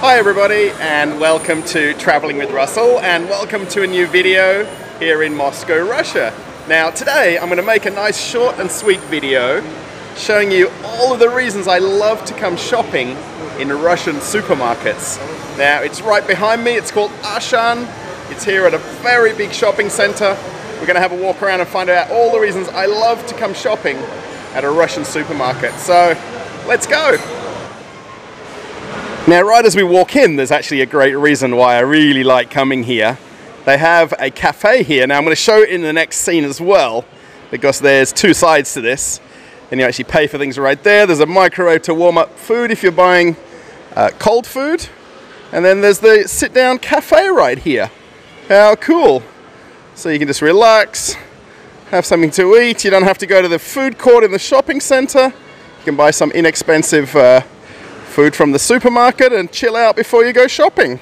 Hi everybody and welcome to Traveling with Russell and welcome to a new video here in Moscow, Russia. Now today I'm going to make a nice short and sweet video showing you all of the reasons I love to come shopping in Russian supermarkets. Now it's right behind me, it's called Auchan, it's here at a very big shopping center. We're going to have a walk around and find out all the reasons I love to come shopping at a Russian supermarket. So let's go! Now, right as we walk in, there's actually a great reason why I really like coming here. They have a cafe here. Now, I'm going to show it in the next scene as well, because there's two sides to this. And you actually pay for things right there. There's a microwave to warm up food if you're buying uh, cold food. And then there's the sit down cafe right here. How cool! So you can just relax, have something to eat. You don't have to go to the food court in the shopping center. You can buy some inexpensive. Uh, food from the supermarket and chill out before you go shopping.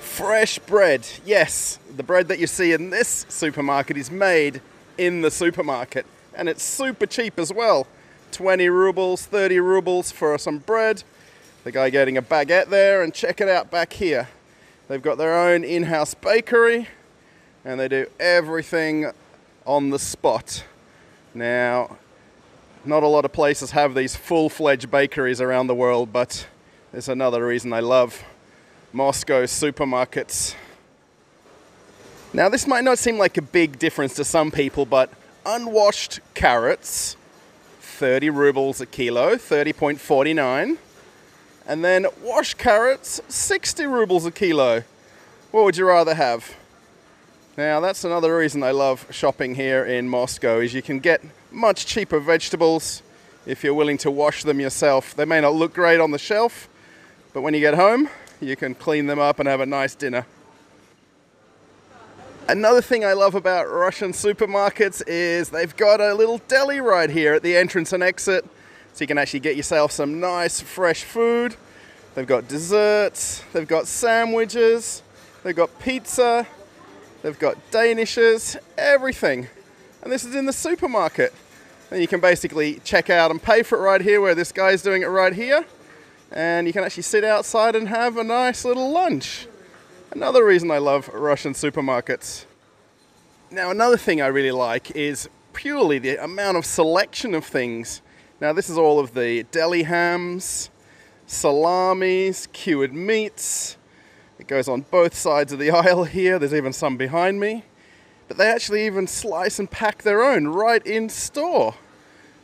Fresh bread. Yes, the bread that you see in this supermarket is made in the supermarket and it's super cheap as well. 20 rubles, 30 rubles for some bread. The guy getting a baguette there and check it out back here. They've got their own in-house bakery and they do everything on the spot. Now, not a lot of places have these full-fledged bakeries around the world, but there's another reason I love Moscow supermarkets. Now this might not seem like a big difference to some people, but unwashed carrots, 30 rubles a kilo, 30.49. And then washed carrots, 60 rubles a kilo. What would you rather have? Now that's another reason I love shopping here in Moscow is you can get much cheaper vegetables if you're willing to wash them yourself. They may not look great on the shelf, but when you get home, you can clean them up and have a nice dinner. Another thing I love about Russian supermarkets is they've got a little deli right here at the entrance and exit, so you can actually get yourself some nice fresh food. They've got desserts, they've got sandwiches, they've got pizza, They've got Danishes, everything. And this is in the supermarket. And you can basically check out and pay for it right here where this guy's doing it right here. And you can actually sit outside and have a nice little lunch. Another reason I love Russian supermarkets. Now another thing I really like is purely the amount of selection of things. Now this is all of the deli hams, salamis, cured meats, it goes on both sides of the aisle here. There's even some behind me. But they actually even slice and pack their own right in store.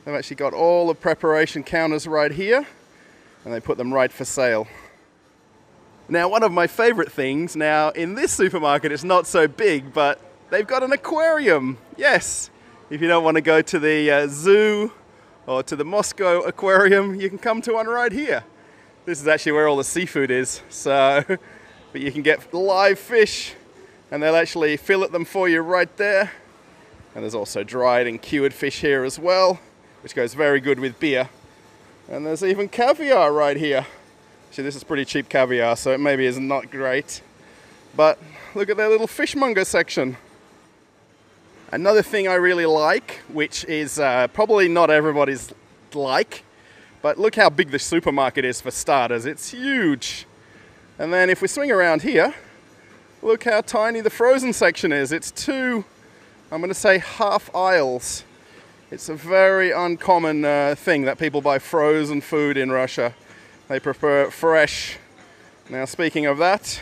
They've actually got all the preparation counters right here and they put them right for sale. Now, one of my favorite things, now in this supermarket it's not so big, but they've got an aquarium. Yes, if you don't want to go to the uh, zoo or to the Moscow aquarium, you can come to one right here. This is actually where all the seafood is, so but you can get live fish and they'll actually fillet them for you right there. And there's also dried and cured fish here as well, which goes very good with beer. And there's even caviar right here. See, this is pretty cheap caviar, so it maybe is not great. But look at their little fishmonger section. Another thing I really like, which is uh, probably not everybody's like, but look how big the supermarket is for starters. It's huge. And then if we swing around here, look how tiny the frozen section is. It's two, I'm going to say half aisles. It's a very uncommon uh, thing that people buy frozen food in Russia. They prefer fresh. Now speaking of that,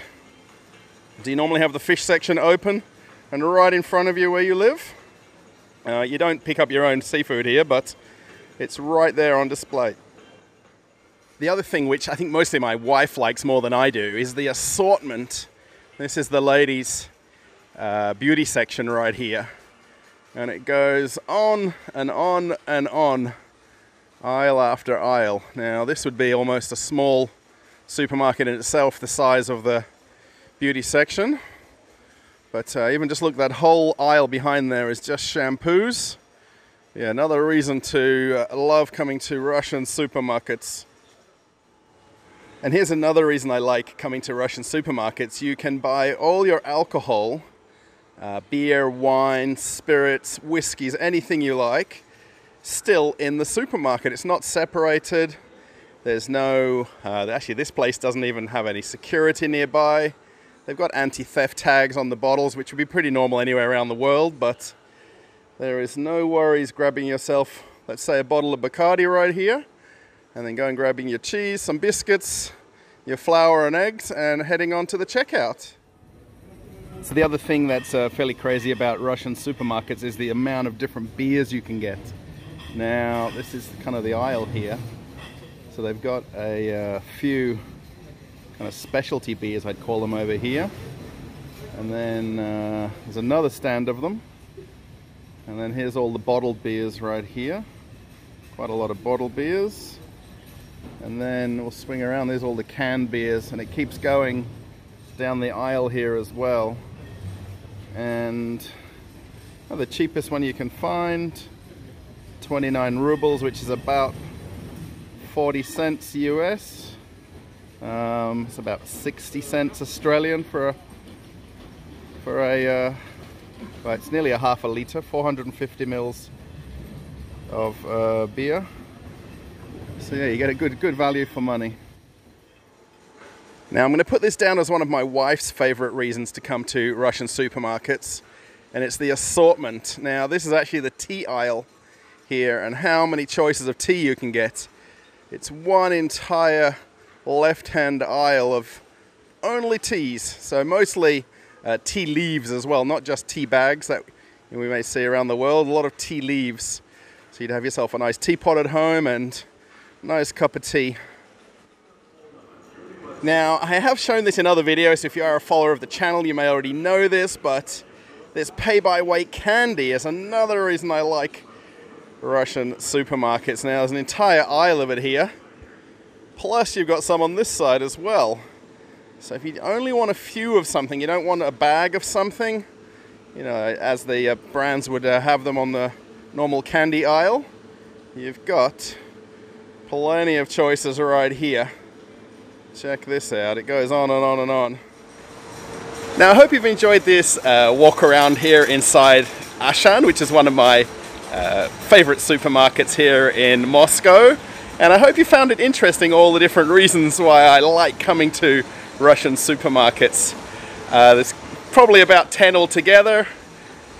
do you normally have the fish section open and right in front of you where you live? Uh, you don't pick up your own seafood here, but it's right there on display. The other thing, which I think mostly my wife likes more than I do, is the assortment. This is the ladies' uh, beauty section right here. And it goes on and on and on, aisle after aisle. Now, this would be almost a small supermarket in itself, the size of the beauty section. But uh, even just look, that whole aisle behind there is just shampoos. Yeah, another reason to uh, love coming to Russian supermarkets. And here's another reason I like coming to Russian supermarkets. You can buy all your alcohol, uh, beer, wine, spirits, whiskies, anything you like, still in the supermarket. It's not separated. There's no, uh, actually, this place doesn't even have any security nearby. They've got anti theft tags on the bottles, which would be pretty normal anywhere around the world, but there is no worries grabbing yourself, let's say, a bottle of Bacardi right here, and then going grabbing your cheese, some biscuits, your flour and eggs, and heading on to the checkout. So the other thing that's uh, fairly crazy about Russian supermarkets is the amount of different beers you can get. Now, this is kind of the aisle here. So they've got a uh, few kind of specialty beers, I'd call them over here. And then uh, there's another stand of them. And then here's all the bottled beers right here. Quite a lot of bottled beers. And then we'll swing around, there's all the canned beers, and it keeps going down the aisle here as well. And well, the cheapest one you can find, 29 rubles, which is about 40 cents US. Um, it's about 60 cents Australian for a, for a uh, well, it's nearly a half a litre, 450 mils of uh, beer. So yeah, you get a good, good value for money. Now I'm going to put this down as one of my wife's favorite reasons to come to Russian supermarkets, and it's the assortment. Now this is actually the tea aisle here, and how many choices of tea you can get. It's one entire left-hand aisle of only teas, so mostly uh, tea leaves as well, not just tea bags that we may see around the world, a lot of tea leaves. So you'd have yourself a nice teapot at home and nice cup of tea. Now, I have shown this in other videos, if you are a follower of the channel, you may already know this, but this pay-by-weight candy is another reason I like Russian supermarkets. Now, there's an entire aisle of it here, plus you've got some on this side as well. So if you only want a few of something, you don't want a bag of something, you know, as the uh, brands would uh, have them on the normal candy aisle, you've got plenty of choices right here. Check this out, it goes on and on and on. Now I hope you've enjoyed this uh, walk around here inside Auchan, which is one of my uh, favorite supermarkets here in Moscow. And I hope you found it interesting all the different reasons why I like coming to Russian supermarkets. Uh, there's probably about 10 altogether.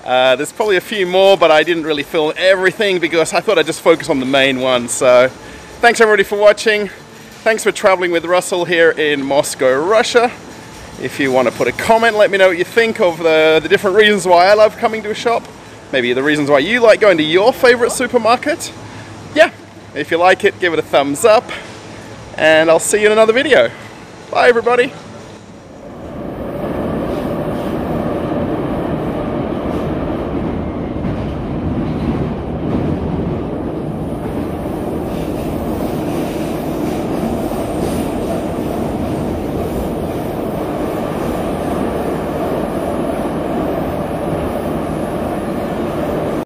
Uh, there's probably a few more, but I didn't really film everything because I thought I'd just focus on the main ones. So thanks everybody for watching. Thanks for traveling with Russell here in Moscow, Russia. If you want to put a comment, let me know what you think of the, the different reasons why I love coming to a shop. Maybe the reasons why you like going to your favorite supermarket. Yeah, if you like it, give it a thumbs up. And I'll see you in another video. Bye everybody.